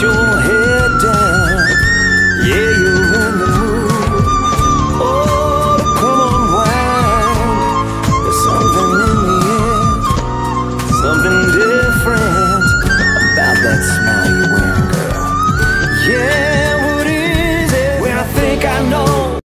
your head down. Yeah, you're in the mood. Oh, come on. There's something in the air, something different about that smile you wear, girl. Yeah, what is it? When I think I know.